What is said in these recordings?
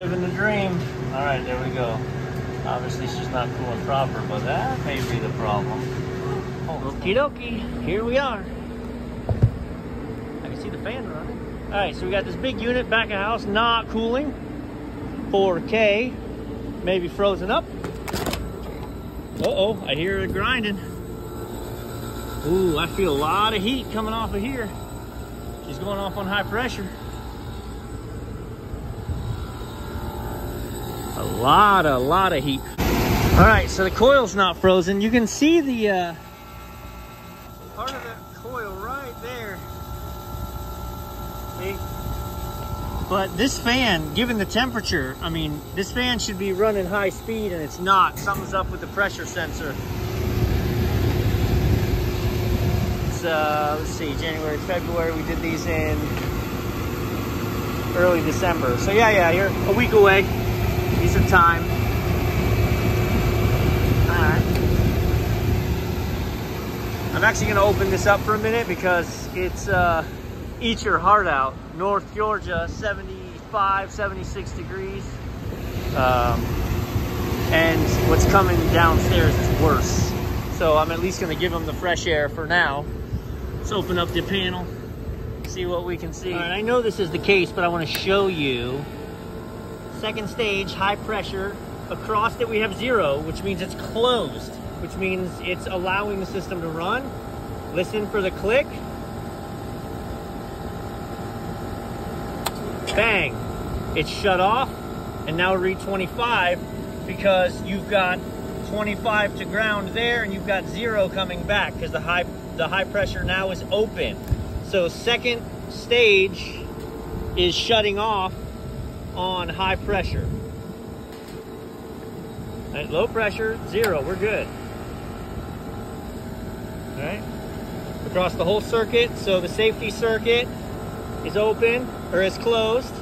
Living the dream. All right, there we go. Obviously, she's not cooling proper, but that may be the problem. Okie dokie, here we are. I can see the fan running. All right, so we got this big unit back of the house, not cooling. 4K, maybe frozen up. Uh-oh, I hear it grinding. Ooh, I feel a lot of heat coming off of here. She's going off on high pressure. A lot, a lot of heat. All right, so the coil's not frozen. You can see the uh, part of the coil right there. See? But this fan, given the temperature, I mean, this fan should be running high speed and it's not. Something's up with the pressure sensor. It's, uh, let's see, January, February, we did these in early December. So yeah, yeah, you're a week away. These of time. Alright. I'm actually going to open this up for a minute because it's uh, eat your heart out. North Georgia, 75, 76 degrees. Um, and what's coming downstairs is worse. So I'm at least going to give them the fresh air for now. Let's open up the panel, see what we can see. I know this is the case, but I want to show you second stage, high pressure. Across it we have zero, which means it's closed, which means it's allowing the system to run. Listen for the click. Bang, it's shut off. And now read 25 because you've got 25 to ground there and you've got zero coming back because the high, the high pressure now is open. So second stage is shutting off on high pressure. At low pressure, zero, we're good. All right, across the whole circuit, so the safety circuit is open or is closed.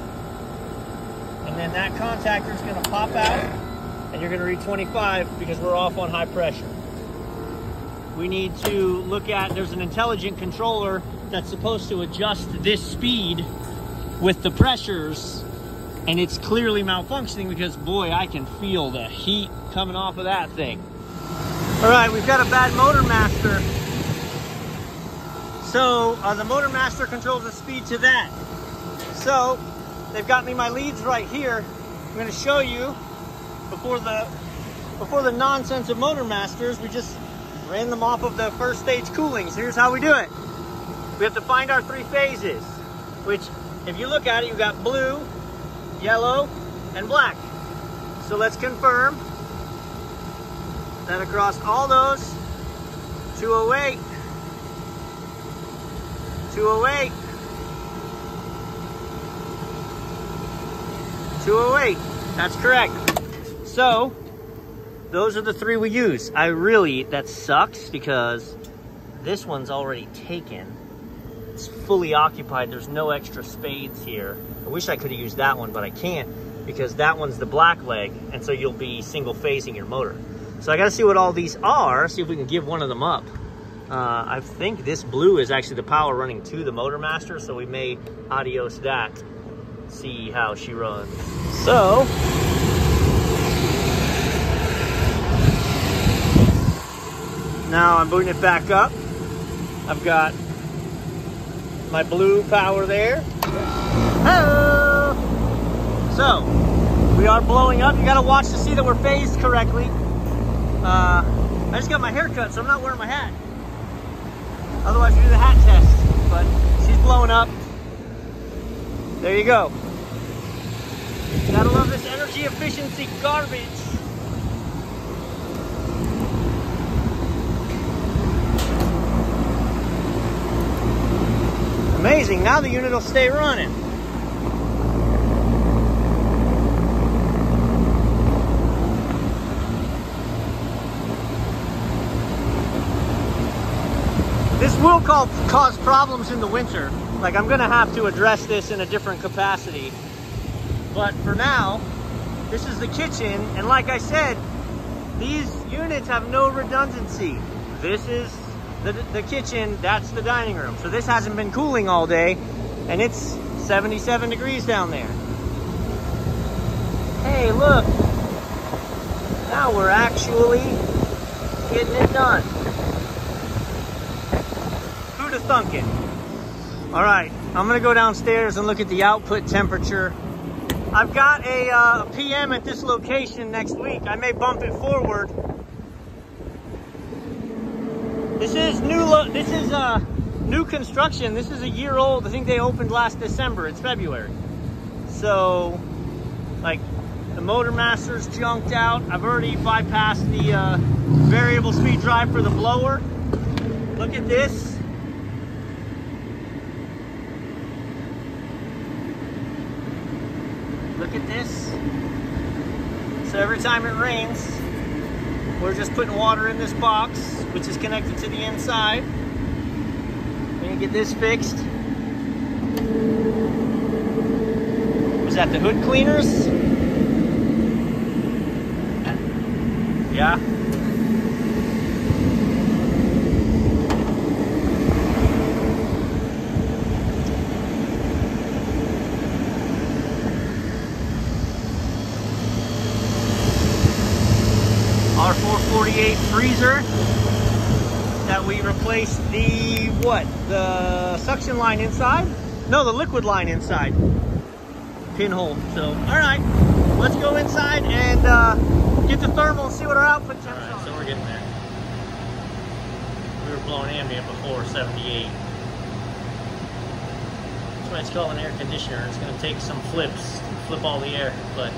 And then that contactor is gonna pop out and you're gonna read 25 because we're off on high pressure. We need to look at, there's an intelligent controller that's supposed to adjust this speed with the pressures and it's clearly malfunctioning because boy, I can feel the heat coming off of that thing. All right, we've got a bad motor master. So uh, the motor master controls the speed to that. So they've got me my leads right here. I'm gonna show you before the before the nonsense of motor masters, we just ran them off of the first stage cooling. So here's how we do it. We have to find our three phases, which if you look at it, you've got blue, yellow, and black. So let's confirm that across all those, 208, 208, 208, that's correct. So, those are the three we use. I really, that sucks because this one's already taken. It's fully occupied, there's no extra spades here. I wish I could have used that one, but I can't because that one's the black leg, and so you'll be single phasing your motor. So I gotta see what all these are, see if we can give one of them up. Uh, I think this blue is actually the power running to the Motor Master, so we may adios that, see how she runs. So, now I'm booting it back up. I've got my blue power there. Hello! So, we are blowing up. You gotta watch to see that we're phased correctly. Uh, I just got my hair cut, so I'm not wearing my hat. Otherwise, we do the hat test. But she's blowing up. There you go. Gotta love this energy efficiency garbage. Amazing, now the unit will stay running. This will cause problems in the winter. Like I'm gonna have to address this in a different capacity. But for now, this is the kitchen. And like I said, these units have no redundancy. This is the, the kitchen, that's the dining room. So this hasn't been cooling all day and it's 77 degrees down there. Hey, look. Now we're actually getting it done. Who'd have thunk it? All right, I'm gonna go downstairs and look at the output temperature. I've got a, uh, a PM at this location next week. I may bump it forward. This is new, this is uh, new construction. This is a year old. I think they opened last December. It's February. So, like, the Motor Master's junked out. I've already bypassed the uh, variable speed drive for the blower. Look at this. Look at this. So every time it rains, we're just putting water in this box, which is connected to the inside. We're gonna get this fixed. Was that the hood cleaners? Yeah. Our 448 freezer that we replaced the, what, the suction line inside? No, the liquid line inside. Pinhole, so, all right. Let's go inside and uh, get the thermal and see what our output temps right, are. so we're getting there. We were blowing ambient before 78. That's why it's called an air conditioner. It's going to take some flips to flip all the air, but